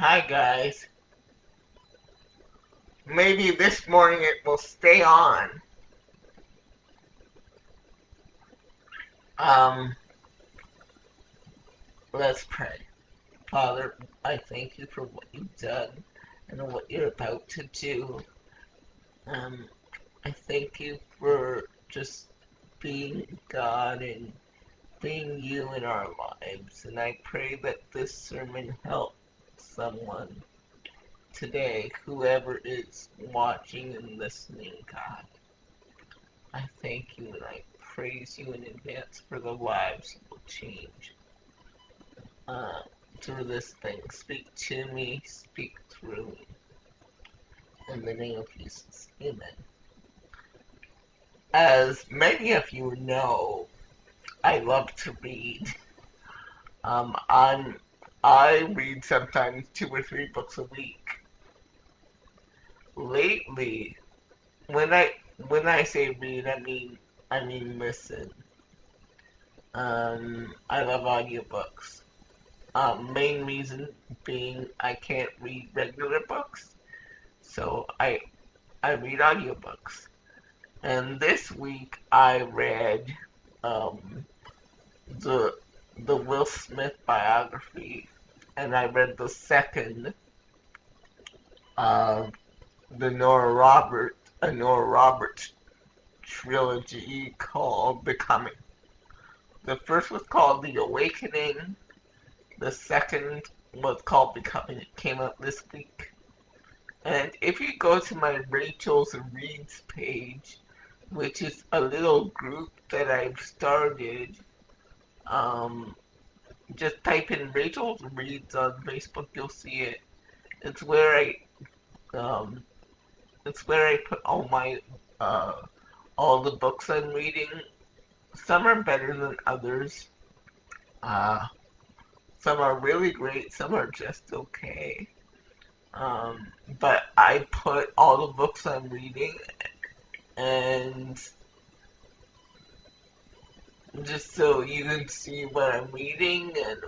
Hi guys. Maybe this morning it will stay on. Um, let's pray. Father, I thank you for what you've done and what you're about to do. Um, I thank you for just being God and being you in our lives. And I pray that this sermon helps someone today, whoever is watching and listening, God. I thank you and I praise you in advance for the lives that will change. Uh, through this thing. Speak to me, speak through me. In the name of Jesus. Amen. As many of you know, I love to read. Um, I'm, I read sometimes two or three books a week. Lately, when I when I say read, I mean I mean listen. Um, I love audiobooks. Um, main reason being I can't read regular books, so I I read audiobooks. And this week I read um, the the Will Smith biography, and I read the second, uh, the Nora Roberts, a Nora Roberts trilogy called Becoming. The first was called The Awakening. The second was called Becoming. It came out this week. And if you go to my Rachel's Reads page, which is a little group that I've started. Um, just type in Rachel's Reads on Facebook, you'll see it. It's where I, um, it's where I put all my, uh, all the books I'm reading. Some are better than others. Uh, some are really great, some are just okay. Um, but I put all the books I'm reading and just so you can see what I'm reading and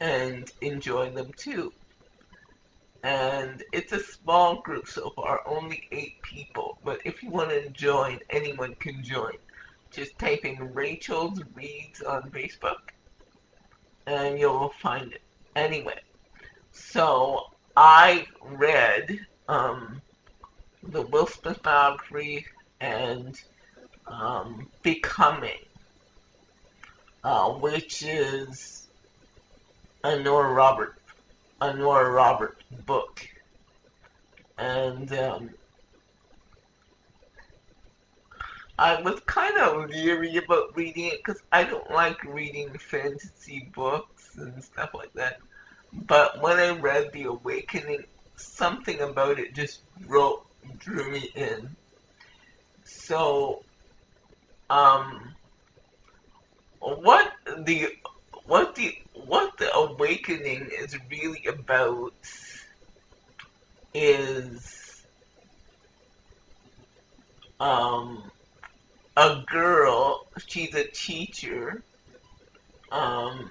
and enjoy them too. And it's a small group so far, only eight people. But if you want to join, anyone can join. Just type in Rachel's Reads on Facebook and you'll find it. Anyway, so I read um, the Will Smith biography and um, Becoming, uh, which is a Nora Robert, a Nora Robert book, and um, I was kind of leery about reading it because I don't like reading fantasy books and stuff like that. But when I read The Awakening, something about it just drew, drew me in. So um, what the what the what the awakening is really about is um a girl she's a teacher um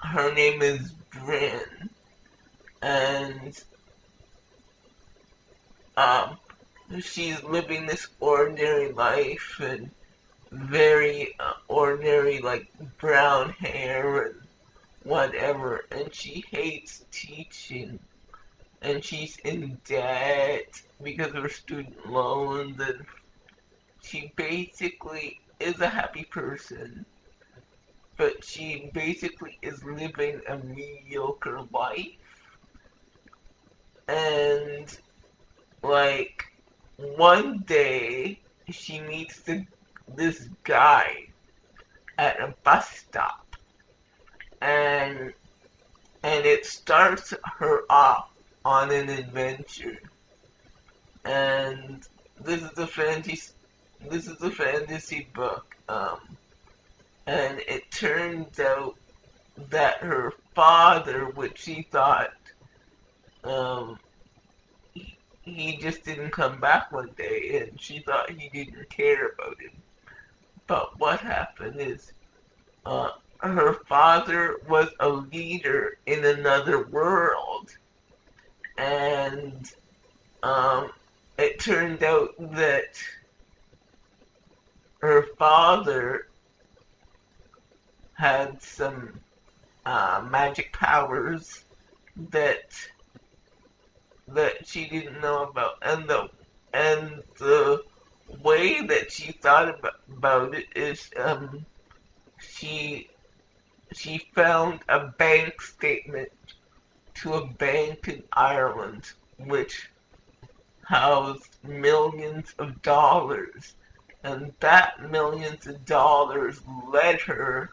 her name is Breen and um she's living this ordinary life and very uh, ordinary, like brown hair and whatever, and she hates teaching. And she's in debt because of her student loans, and she basically is a happy person, but she basically is living a mediocre life. And, like, one day she meets the, this guy at a bus stop. And and it starts her off on an adventure. And this is a fantasy this is a fantasy book um and it turns out that her father which she thought um he just didn't come back one day and she thought he didn't care about him. But what happened is uh, her father was a leader in another world. And um, it turned out that her father had some uh, magic powers that that she didn't know about, and the and the way that she thought about, about it is um, she she found a bank statement to a bank in Ireland which housed millions of dollars. And that millions of dollars led her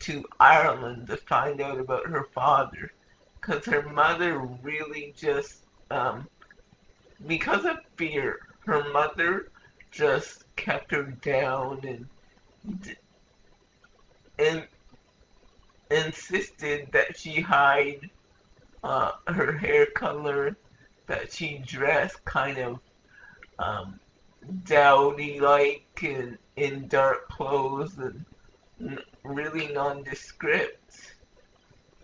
to Ireland to find out about her father because her mother really just um, because of fear her mother just kept her down and and insisted that she hide uh, her hair color, that she dress kind of um, dowdy like in, in dark clothes and really nondescript.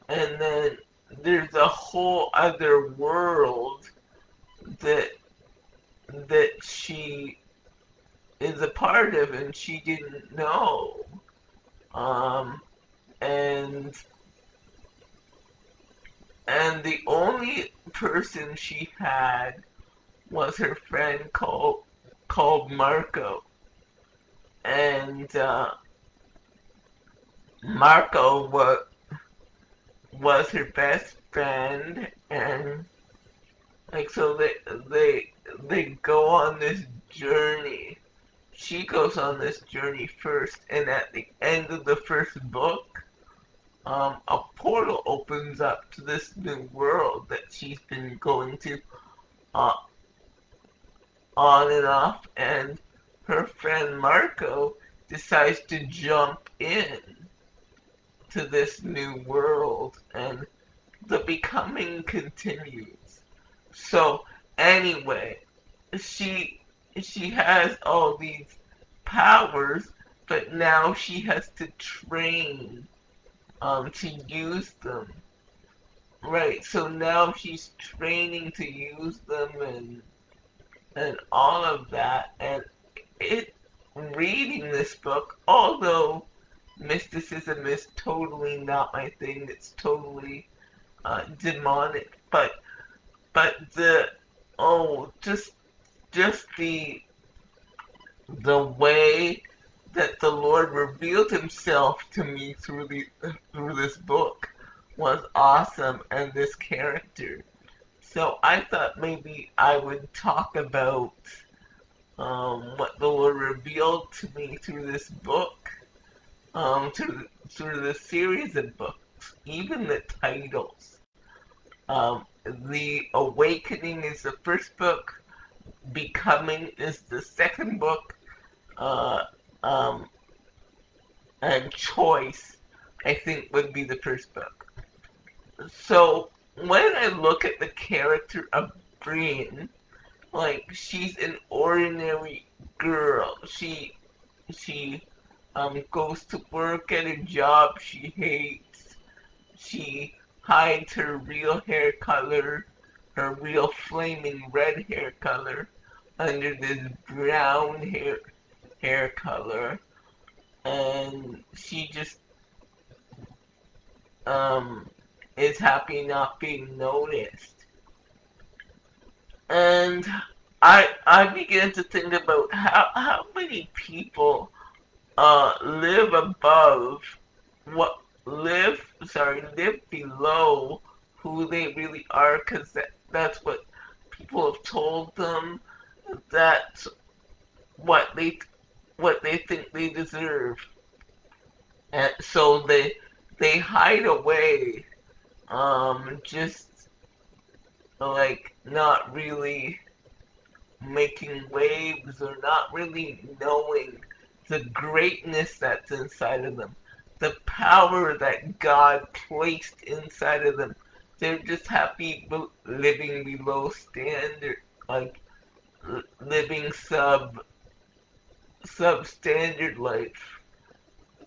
And then there's a whole other world that that she is a part of and she didn't know. Um, and and the only person she had was her friend called called Marco, and uh, Marco was was her best friend, and like so they they they go on this journey. She goes on this journey first, and at the end of the first book, um, a portal opens up to this new world that she's been going to uh, on and off, and her friend Marco decides to jump in to this new world, and the becoming continues. So anyway, she she has all these powers, but now she has to train um, to use them. Right, so now she's training to use them and and all of that and it reading this book, although mysticism is totally not my thing, it's totally uh, demonic, but but the oh just just the the way that the Lord revealed Himself to me through the through this book was awesome, and this character. So I thought maybe I would talk about um, what the Lord revealed to me through this book, um, through through the series of books, even the titles. Um, the Awakening is the first book. Becoming is the second book. Uh, um, and choice, I think, would be the first book. So when I look at the character of Breen, like she's an ordinary girl. She she um goes to work at a job she hates. She hides her real hair color, her real flaming red hair color, under this brown hair hair color, and she just um, is happy not being noticed. And I I began to think about how how many people uh, live above what live sorry live below who they really are because that, that's what people have told them that's what they what they think they deserve. And so they they hide away, um, just like not really making waves or not really knowing the greatness that's inside of them, the power that God placed inside of them. They're just happy living below standard, like living sub substandard life.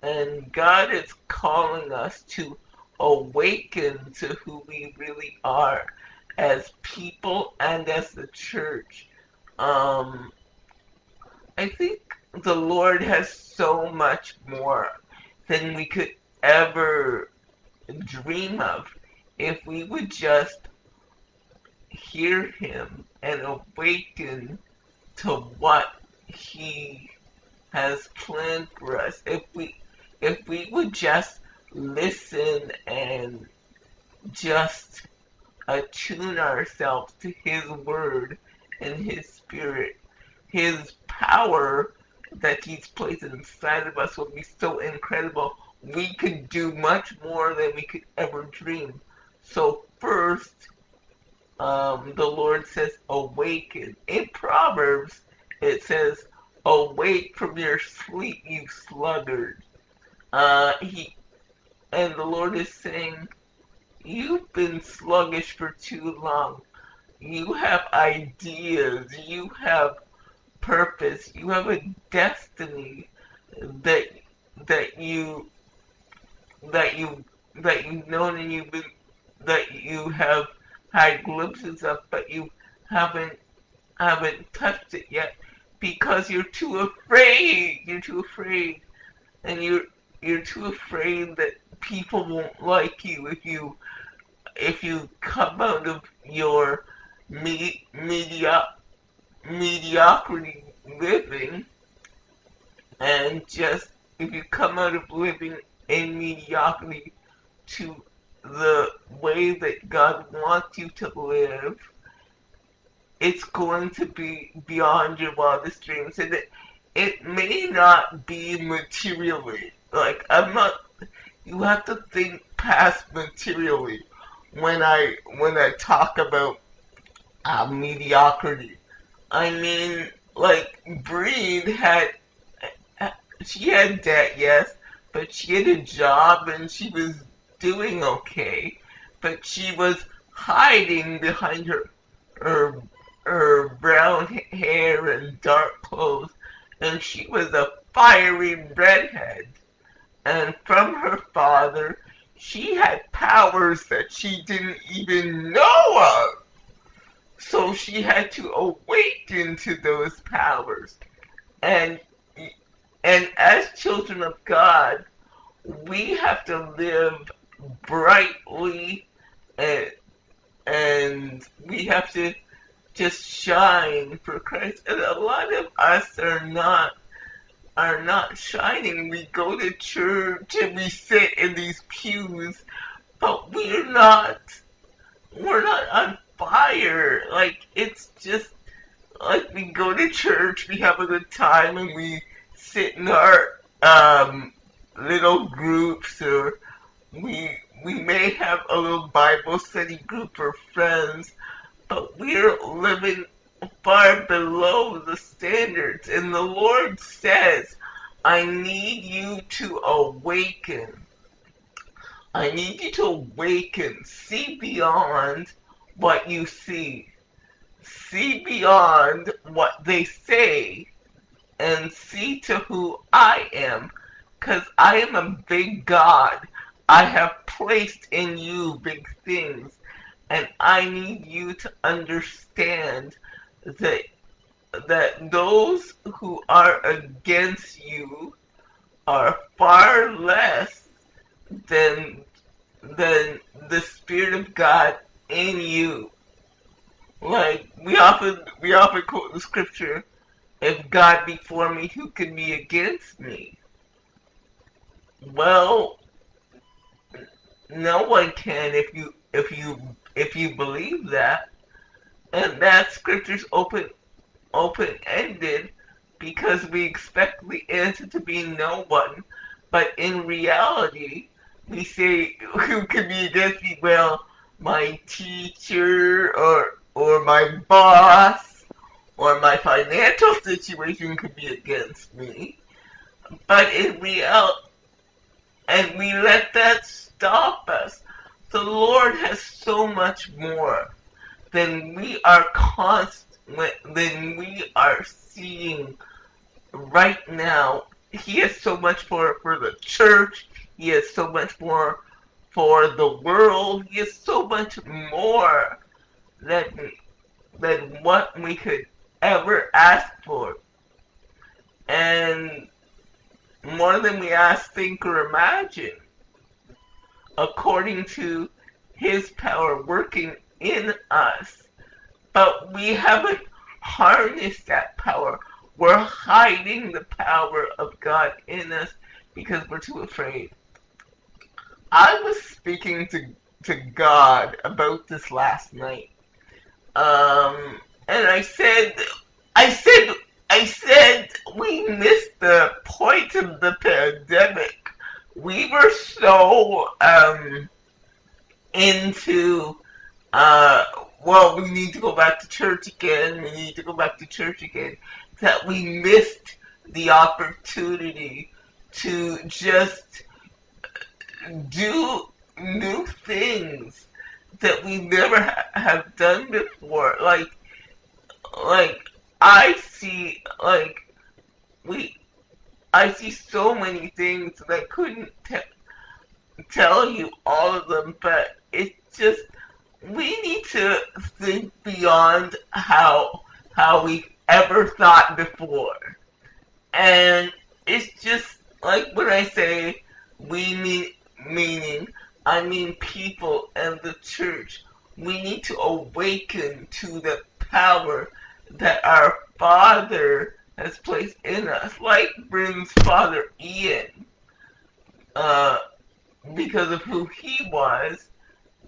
And God is calling us to awaken to who we really are as people and as the church. Um, I think the Lord has so much more than we could ever dream of if we would just hear Him and awaken to what He has planned for us. If we if we would just listen and just attune ourselves to His Word and His Spirit, His power that He's placed inside of us will be so incredible. We could do much more than we could ever dream. So first, um, the Lord says, awaken. In Proverbs, it says, awake from your sleep, you sluggard. Uh, he, and the Lord is saying, you've been sluggish for too long. You have ideas. You have purpose. You have a destiny that that you that you that you've known and you've been that you have had glimpses of, but you haven't haven't touched it yet because you're too afraid. You're too afraid, and you're you're too afraid that people won't like you if you if you come out of your me, media mediocrity living and just if you come out of living in mediocrity to the way that God wants you to live, it's going to be beyond your wildest dreams. And it, it may not be materially. Like, I'm not, you have to think past materially when I, when I talk about uh, mediocrity. I mean, like, Breen had, she had debt, yes, but she had a job and she was doing okay, but she was hiding behind her her her brown hair and dark clothes, and she was a fiery redhead. And from her father, she had powers that she didn't even know of. So she had to awaken to those powers. And and as children of God, we have to live brightly and and we have to just shine for Christ. And a lot of us are not are not shining. We go to church and we sit in these pews, but we're not we're not on fire. Like it's just like we go to church, we have a good time and we sit in our um little groups or we we may have a little Bible study group or friends, but we're living far below the standards. And the Lord says, I need you to awaken. I need you to awaken. See beyond what you see. See beyond what they say and see to who I am. Because I am a big God I have placed in you big things, and I need you to understand that that those who are against you are far less than than the spirit of God in you. Like we often we often quote the scripture, if God be for me, who can be against me? Well, no one can if you if you if you believe that. And that scripture's open open ended because we expect the answer to be no one. But in reality, we say who can be against me? Well, my teacher or or my boss or my financial situation could be against me. But if we reality, and we let that stop us. The Lord has so much more than we are constant, than we are seeing right now he has so much more for the church. He has so much more for the world. He has so much more than than what we could ever ask for. And more than we ask, think, or imagine. According to his power working in us. But we haven't harnessed that power. We're hiding the power of God in us because we're too afraid. I was speaking to to God about this last night. Um, and I said, I said, I said we missed the point of the pandemic. We were so um, into, uh, well, we need to go back to church again. We need to go back to church again. That we missed the opportunity to just do new things that we never ha- have done before. Like, like I see, like we, I see so many things that I couldn't te- tell you all of them, but it's just we need to think beyond how how we ever thought before, and it's just like when I say we mean meaning I mean people and the church. We need to awaken to the power that our Father has placed in us, like Breen's father Eian, uh, because of who he was,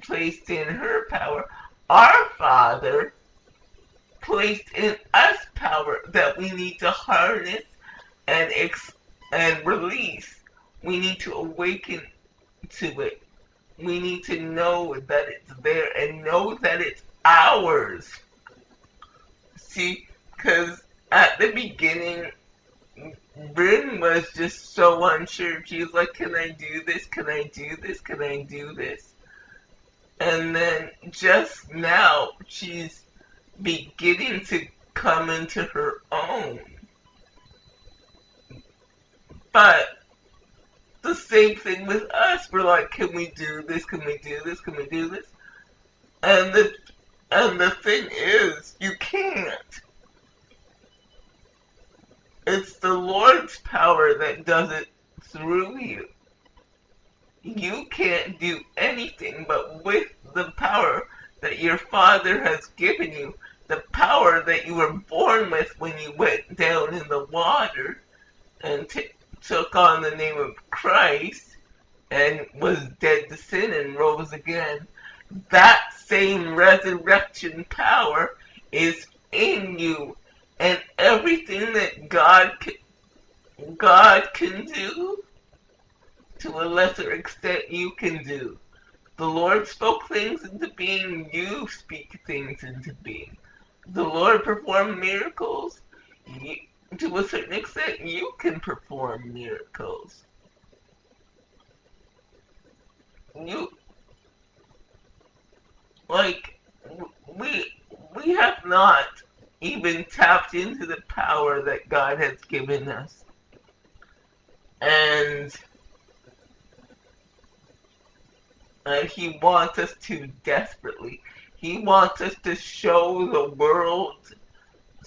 placed in her power. Our Father placed in us power that we need to harness and ex- and release. We need to awaken to it. We need to know that it's there and know that it's ours. See, because at the beginning, Breen was just so unsure. She was like, Can I do this? Can I do this? Can I do this? And then just now, she's beginning to come into her own. But the same thing with us. We're like, can we do this? Can we do this? Can we do this? And the and the thing is, you can't. It's the Lord's power that does it through you. You can't do anything but with the power that your Father has given you, the power that you were born with when you went down in the water and t- took on the name of Christ and was dead to sin and rose again. That same resurrection power is in you and everything that God can, God can do, to a lesser extent, you can do. The Lord spoke things into being, you speak things into being. The Lord performed miracles, to a certain extent, you can perform miracles. You, like, we, we have not even tapped into the power that God has given us. And and he wants us to desperately. He wants us to show the world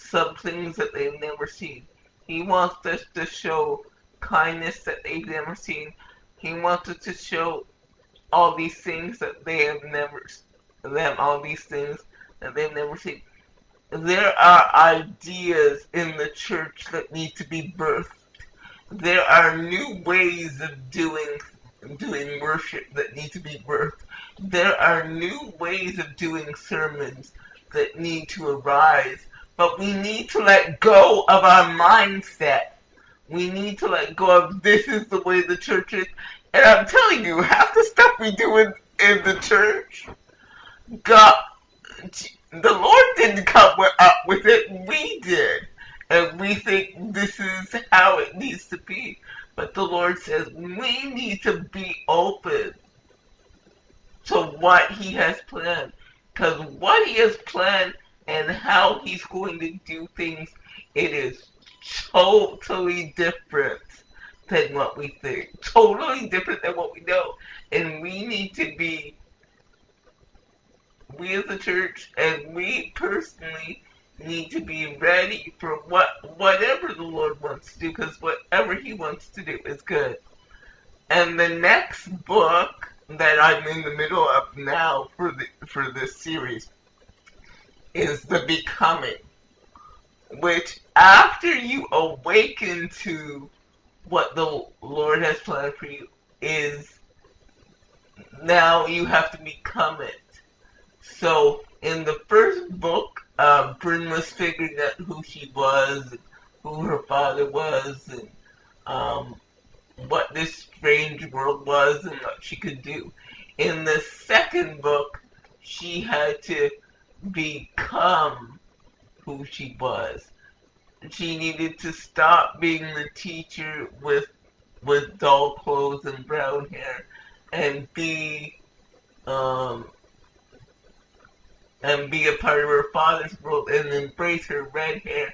some things that they've never seen. He wants us to show kindness that they've never seen. He wants us to show all these things that they have never them all these things that they've never seen there are ideas in the church that need to be birthed. There are new ways of doing doing worship that need to be birthed. There are new ways of doing sermons that need to arise. But we need to let go of our mindset. We need to let go of this is the way the church is. And I'm telling you, half the stuff we do in, in the church, God, the Lord didn't come up with it, we did. And we think this is how it needs to be. But the Lord says we need to be open to what He has planned. Because what He has planned and how He's going to do things, it is totally different than what we think, totally different than what we know. And we need to be, we as a church and we personally need to be ready for what whatever the Lord wants to do, because whatever He wants to do is good. And the next book that I'm in the middle of now for the for this series is the becoming, which after you awaken to what the Lord has planned for you is now you have to become it. So in the first book, uh, Breen was figuring out who she was, who her father was, and um, what this strange world was and what she could do. In the second book, she had to become who she was. She needed to stop being the teacher with with dull clothes and brown hair and be um and be a part of her father's world and embrace her red hair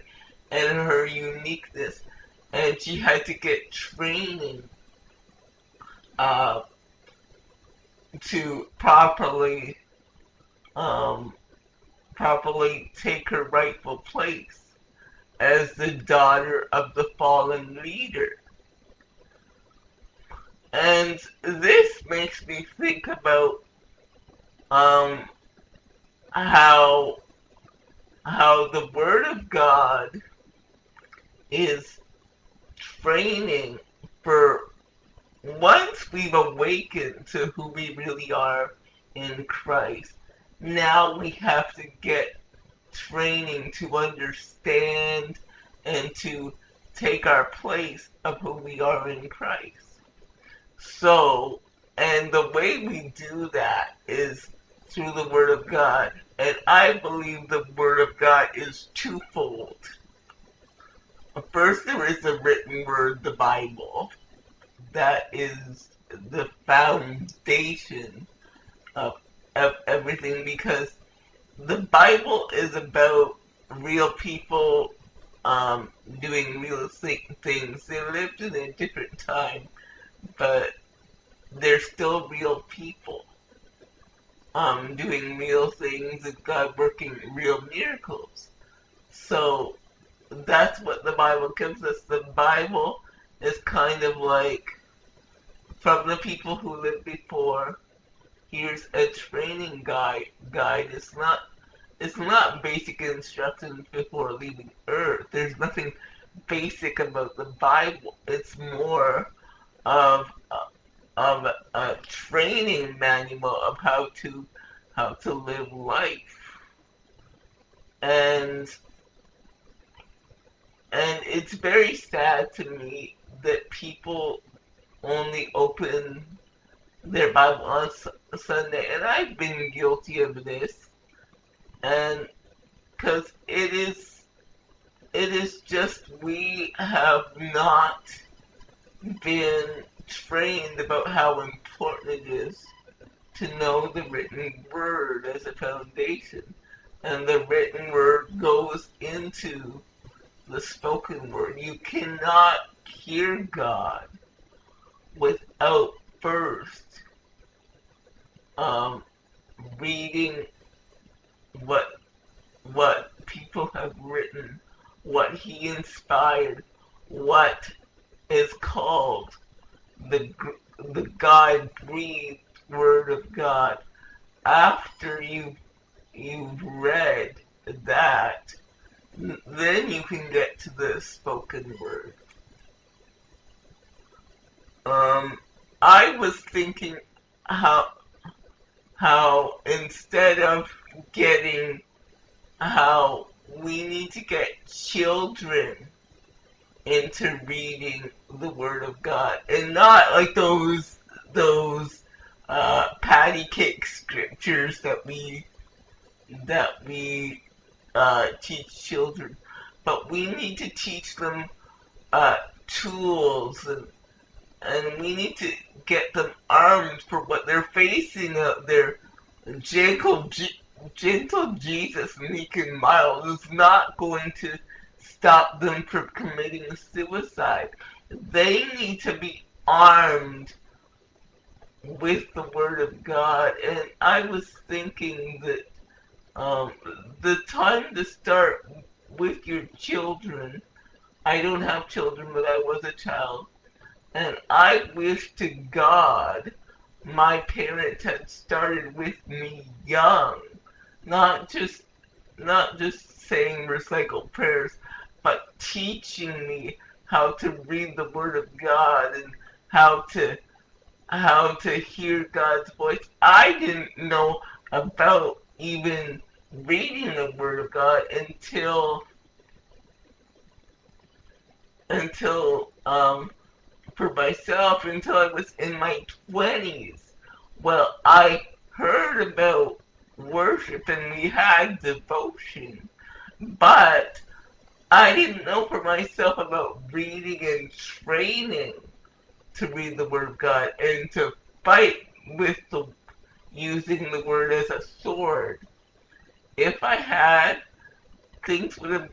and her uniqueness. And she had to get training uh to properly um properly take her rightful place as the daughter of the fallen leader. And this makes me think about um, how how the Word of God is training for once we've awakened to who we really are in Christ. Now we have to get training to understand and to take our place of who we are in Christ. So, and the way we do that is through the Word of God. And I believe the Word of God is twofold. First, there is the written Word, the Bible, that is the foundation of, of everything because the Bible is about real people um, doing real things. They lived in a different time, but they're still real people um, doing real things and God working real miracles. So that's what the Bible gives us. The Bible is kind of like from the people who lived before here's a training guide. Guide. It's not. It's not basic instructions before leaving Earth. There's nothing basic about the Bible. It's more of of a training manual of how to how to live life. And and it's very sad to me that people only open their Bible on Sunday, and I've been guilty of this, and because it is, it is just we have not been trained about how important it is to know the written word as a foundation, and the written word goes into the spoken word. You cannot hear God without first um, reading what what people have written, what he inspired, what is called the the God breathed word of God. After you you've read that, then you can get to the spoken word. Um, I was thinking how how instead of getting how we need to get children into reading the Word of God and not like those those uh, patty cake scriptures that we that we uh, teach children, but we need to teach them uh, tools and and we need to get them armed for what they're facing out there. Gentle, G- gentle Jesus, meek and mild, is not going to stop them from committing suicide. they need to be armed with the Word of God. And I was thinking that um, the time to start with your children, I don't have children, but I was a child, and I wish to God my parents had started with me young, not just not just saying recycled prayers, but teaching me how to read the Word of God and how to how to hear God's voice. I didn't know about even reading the Word of God until until um, for myself until I was in my twenties. Well, I heard about worship and we had devotion, but I didn't know for myself about reading and training to read the Word of God and to fight with the using the Word as a sword. If I had, things would have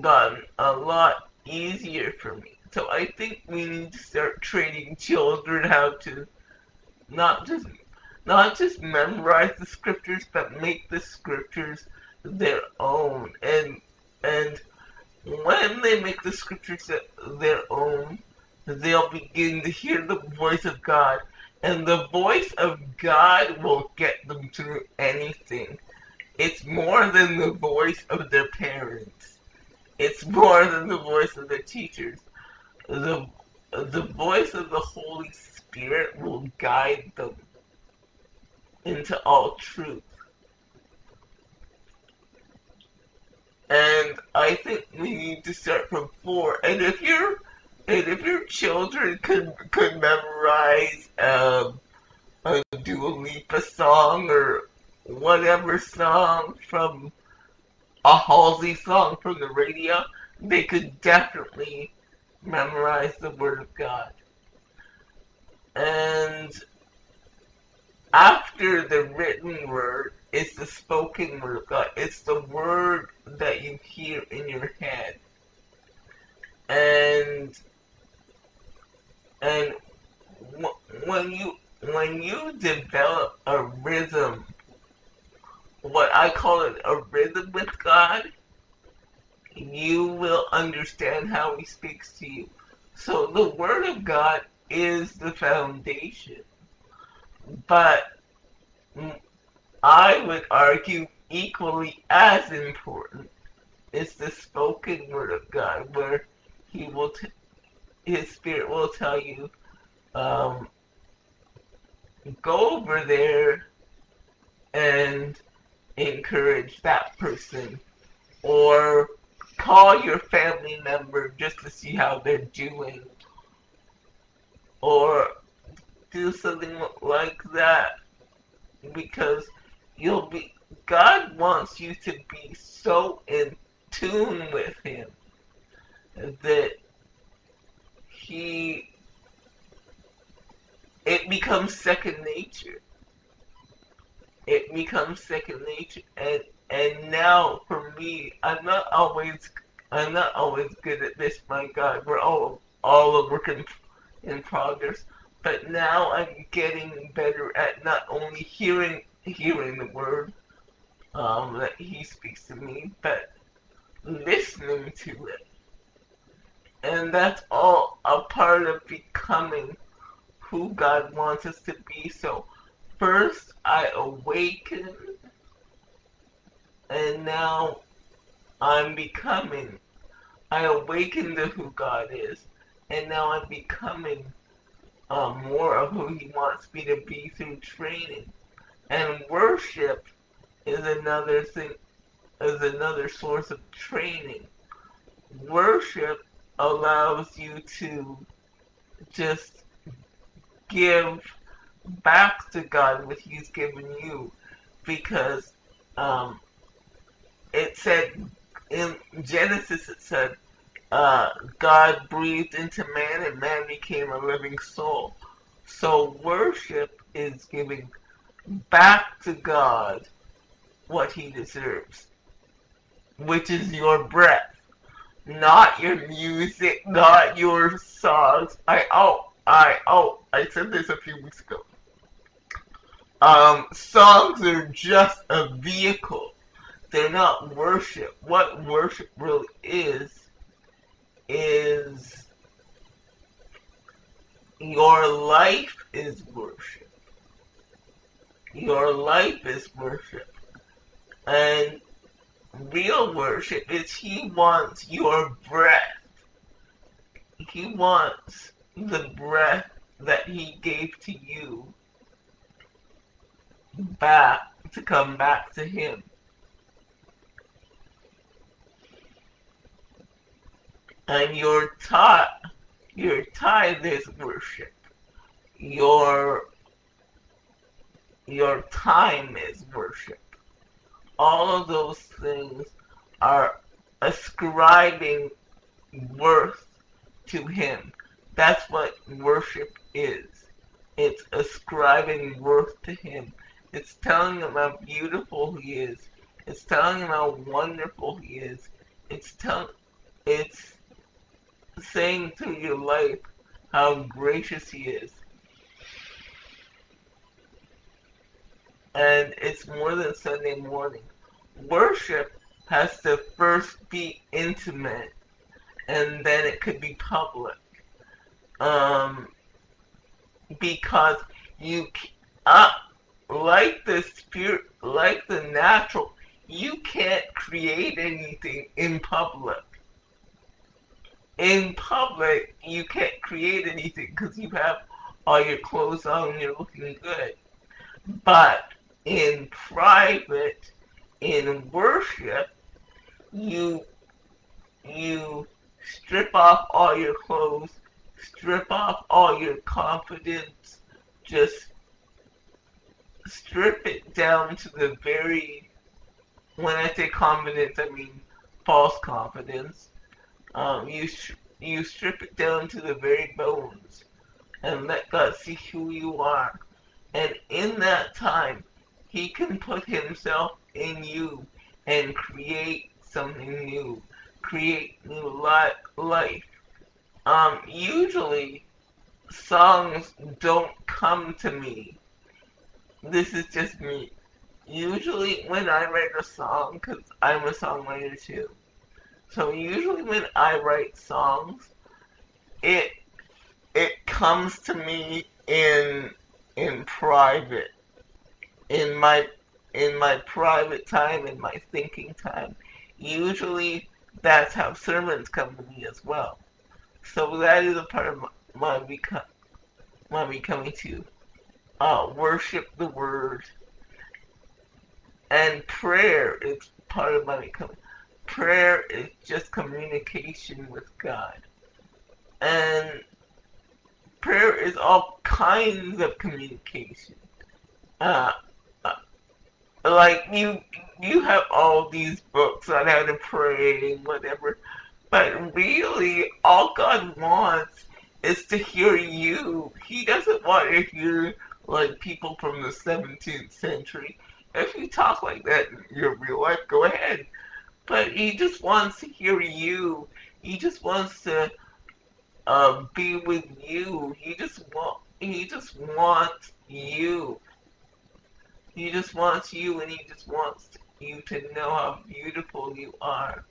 gotten a lot easier for me. So I think we need to start training children how to not just not just memorize the scriptures, but make the scriptures their own. And and when they make the scriptures their own, they'll begin to hear the voice of God. And the voice of God will get them through anything. It's more than the voice of their parents. It's more than the voice of their teachers. The, the voice of the Holy Spirit will guide them into all truth. And I think we need to start from four. And if you're and if your children could could memorize um, a Dua Lipa song or whatever song from a Halsey song from the radio, they could definitely memorize the Word of God. And after the written word is the spoken word of God. It's the word that you hear in your head. And and when you when you develop a rhythm, what I call it a rhythm with God, you will understand how He speaks to you. So the Word of God is the foundation. But I would argue equally as important is the spoken Word of God, where He will, t- His Spirit will tell you, um, go over there and encourage that person, or call your family member just to see how they're doing. Or do something like that because you'll be God wants you to be so in tune with him that he it becomes second nature. It becomes second nature and and now for me, I'm not always I'm not always good at this. My God, we're all all a work in, in progress. But now I'm getting better at not only hearing hearing the word um, that He speaks to me, but listening to it. And that's all a part of becoming who God wants us to be. So first I awaken and now I'm becoming. I awaken to who God is, and now I'm becoming uh, more of who He wants me to be through training. And worship is another thing, is another source of training. Worship allows you to just give back to God what He's given you, because um, it said in Genesis, it said uh, God breathed into man, and man became a living soul. So worship is giving back to God what He deserves, which is your breath. not your music, not your songs. I oh I oh I said this a few weeks ago. Um, songs are just a vehicle. They're not worship. What worship really is is your life is worship. Your life is worship. And real worship is He wants your breath. He wants the breath that He gave to you back to come back to Him. And your tithe, your tithe is worship. Your your time is worship all of those things are ascribing worth to Him. That's what worship is. It's ascribing worth to Him. It's telling Him how beautiful He is. It's telling Him how wonderful He is. It's telling, it's saying to your life how gracious He is. and it's more than Sunday morning. Worship has to first be intimate, and then it could be public. Um, because you, uh, like the spirit, like the natural, you can't create anything in public. In public, you can't create anything because you have all your clothes on and you're looking good. But in private, in worship, you you strip off all your clothes, strip off all your confidence, just strip it down to the very when I say confidence, I mean false confidence. Um, you you strip it down to the very bones and let God see who you are. And in that time, he can put himself in you and create something new, create new li- life. Um, usually, songs don't come to me. This is just me. Usually, when I write a song, because I'm a songwriter too, so usually when I write songs, it it comes to me in in private in my in my private time, in my thinking time. Usually that's how sermons come to me as well. So that is a part of my, my, become, my becoming to uh, worship the word. And prayer is part of my becoming. Prayer is just communication with God. And prayer is all kinds of communication. Uh, like you you have all these books on how to pray and whatever, but really all God wants is to hear you. He doesn't want to hear like people from the 17th century. If you talk like that in your real life, go ahead. But he just wants to hear you. He just wants to uh, be with you. He just want he just wants you. He just wants you and he just wants you to know how beautiful you are.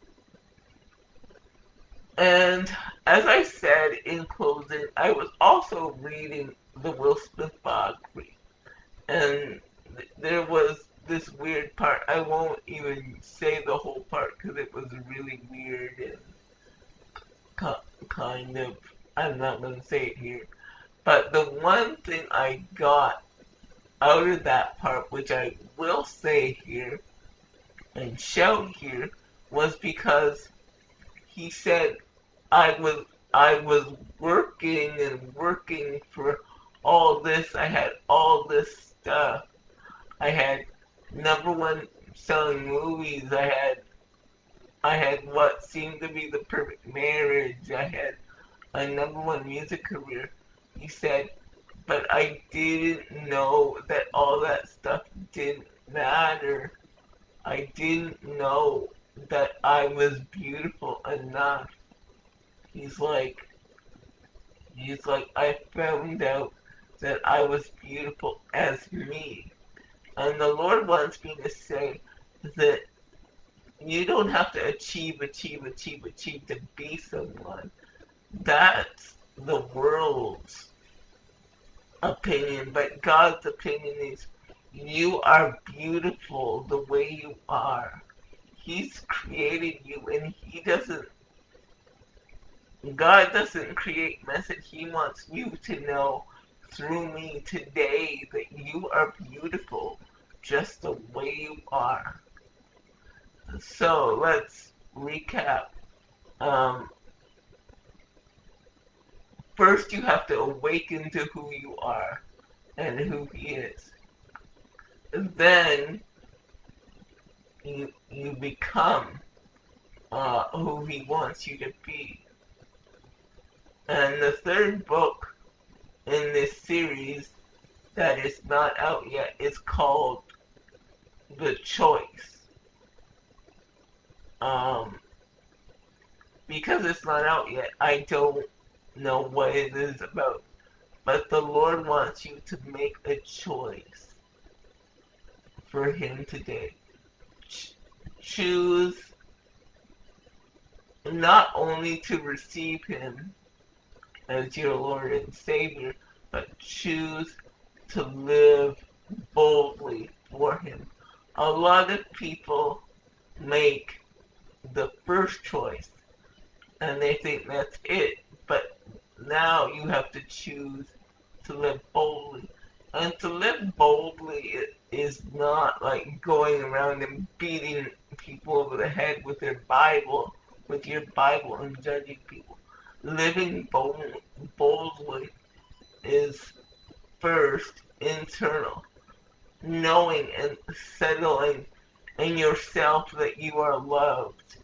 And as I said in closing, I was also reading the Will Smith biography. And th- there was this weird part. I won't even say the whole part because it was really weird and kind of. I'm not going to say it here. But the one thing I got out of that part, which I will say here and show here, was because he said I was I was working and working for all this. I had all this stuff. I had number one selling movies. I had I had what seemed to be the perfect marriage. I had a number one music career. He said but I didn't know that all that stuff didn't matter. I didn't know that I was beautiful enough. He's like, he's like, I found out that I was beautiful as me. And the Lord wants me to say that you don't have to achieve, achieve, achieve, achieve to be someone. That's the world's opinion, but God's opinion is you are beautiful the way you are. He's created you and he doesn't God doesn't create message. He wants you to know through me today that you are beautiful just the way you are. So let's recap. Um, first, you have to awaken to who you are and who He is. Then you you become uh, who He wants you to be. And the third book in this series that is not out yet is called The Choice. Um, because it's not out yet, I don't know what it is about. But the Lord wants you to make a choice for Him today. Ch- choose not only to receive Him as your Lord and Savior, but choose to live boldly for Him. A lot of people make the first choice and they think that's it, but now you have to choose to live boldly. And to live boldly is not like going around and beating people over the head with their Bible, with your Bible and judging people. Living bold, boldly is first internal, knowing and settling in yourself that you are loved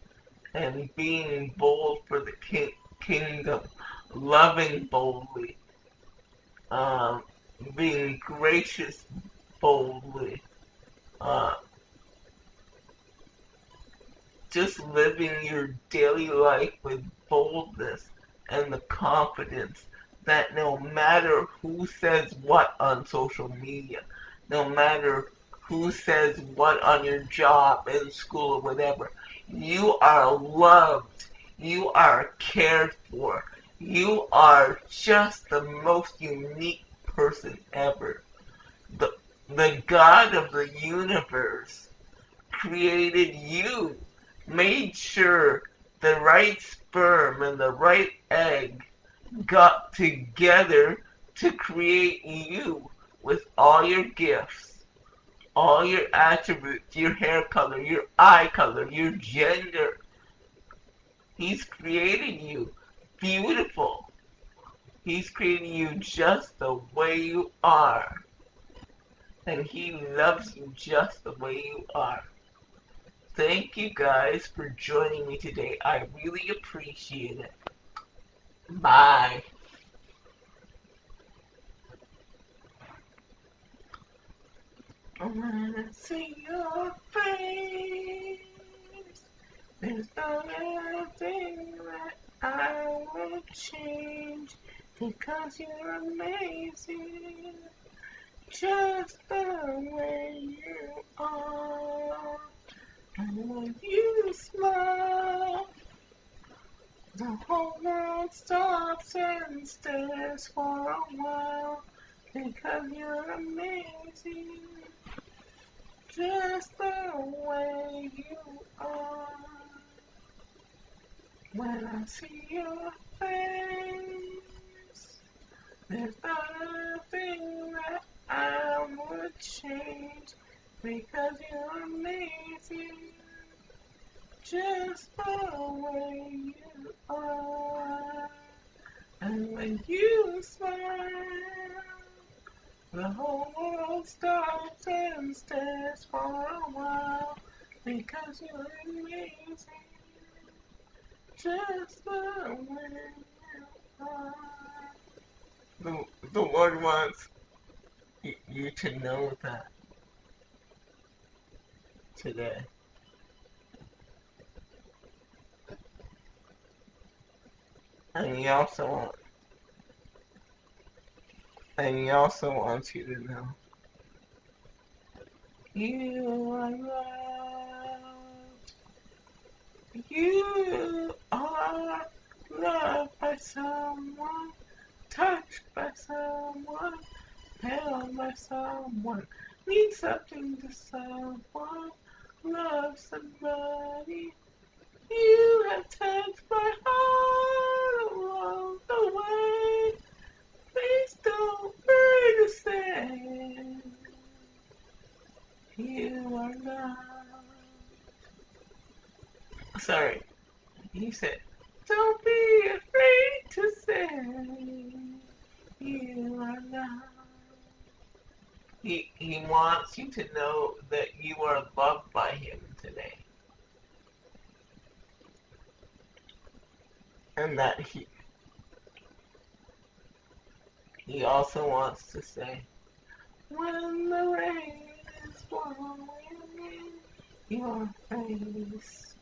and being bold for the king, kingdom, loving boldly, um, being gracious boldly, uh, just living your daily life with boldness and the confidence that no matter who says what on social media, no matter who says what on your job, in school, or whatever, you are loved, you are cared for, you are just the most unique person ever. The, the God of the universe created you, made sure the right sperm and the right egg got together to create you with all your gifts, all your attributes, your hair color, your eye color, your gender. He's created you beautiful. He's created you just the way you are. And he loves you just the way you are. Thank you guys for joining me today. I really appreciate it. Bye. I wanna see your face. There's not anything that I would change because you're amazing. Just the way you are. And when you smile, the whole world stops and stares for a while because you're amazing. Just the way you are. When I see your face, there's nothing that I would change because you're amazing. Just the way you are. And when you smile, the whole world stops and stares for a while because you're amazing. Just the way you are. The, the wants you to know that today. And he also want, and he also wants you to know you are loved. You are loved by someone, touched by someone, held by someone, need something to someone, love somebody. You have touched my heart along the way. Please don't burn the sand. You are loved. Sorry, he said, don't be afraid to say you are loved. He, he wants you to know that you are loved by him today. And that he he also wants to say when the rain is blowing in your face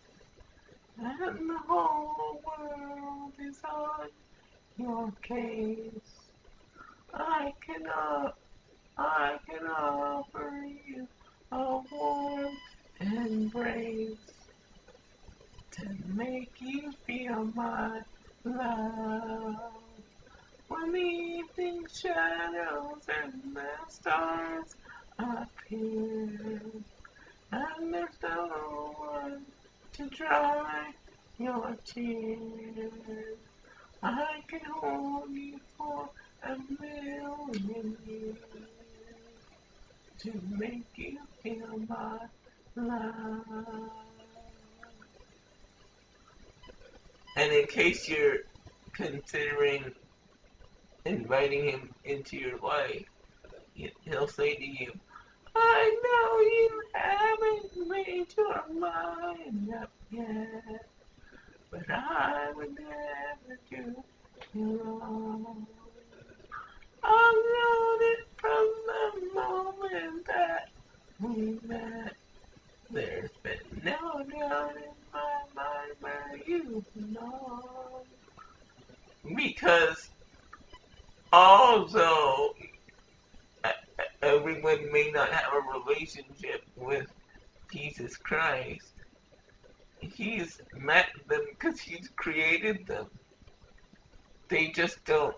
and the whole world is on your case I cannot I can offer you a warm embrace to make you feel my love. When the evening shadows and the stars appear, and there's no one to dry your tears, I can hold you for a million years to make you feel my love. And in case you're considering inviting him into your life, he'll say to you, I know you haven't made your mind up yet, but I would never do you wrong. I've known it from the moment that we met. There's been no doubt my where you. Because although everyone may not have a relationship with Jesus Christ, He's met them because He's created them. They just don't.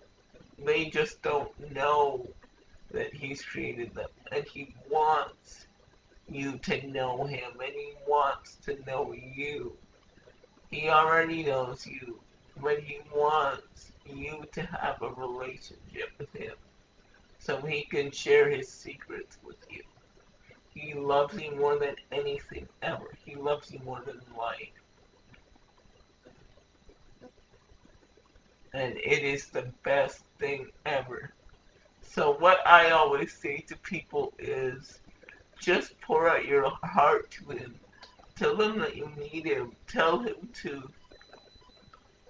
They just don't know that He's created them, and He wants you to know him and he wants to know you. He already knows you, but he wants you to have a relationship with him so he can share his secrets with you. He loves you more than anything ever. He loves you more than life. And it is the best thing ever. So what I always say to people is just pour out your heart to him. Tell him that you need him. Tell him to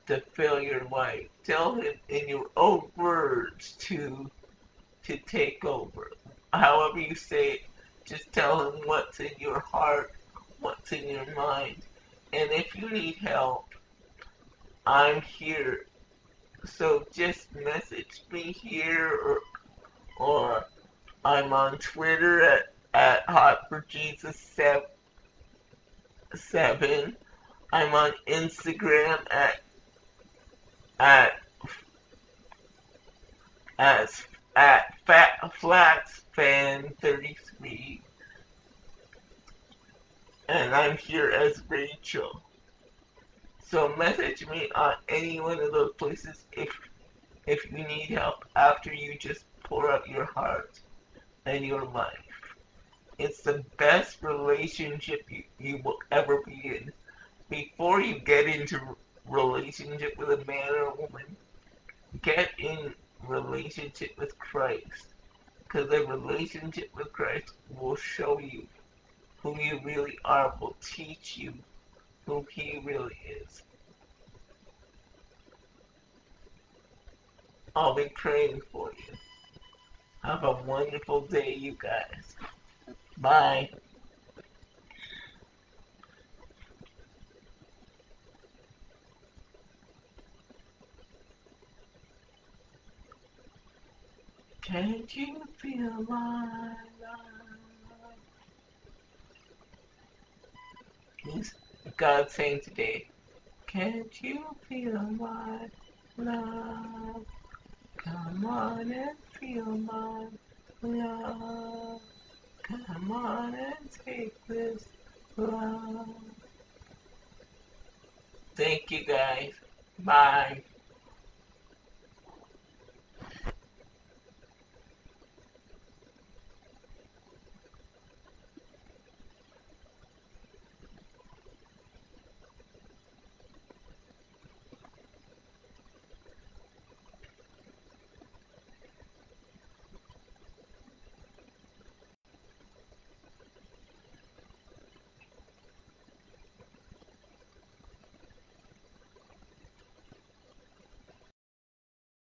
to fill your life. Tell him in your own words to to take over. However you say it, just tell him what's in your heart, what's in your mind. And if you need help, I'm here. So just message me here or or I'm on Twitter at at Hot for Jesus seven. I'm on Instagram at at as at Fat Flats Fan 33. And I'm here as Rachel. So message me on any one of those places if if you need help after you just pour out your heart and your life. It's the best relationship you, you will ever be in. Before you get into relationship with a man or a woman, get in relationship with Christ. Because a relationship with Christ will show you who you really are, will teach you who He really is. I'll be praying for you. Have a wonderful day, you guys. Bye. Can't you feel my love? He's God saying today, can't you feel my love? Come on and feel my love. Come on and take this love. Thank you guys. Bye.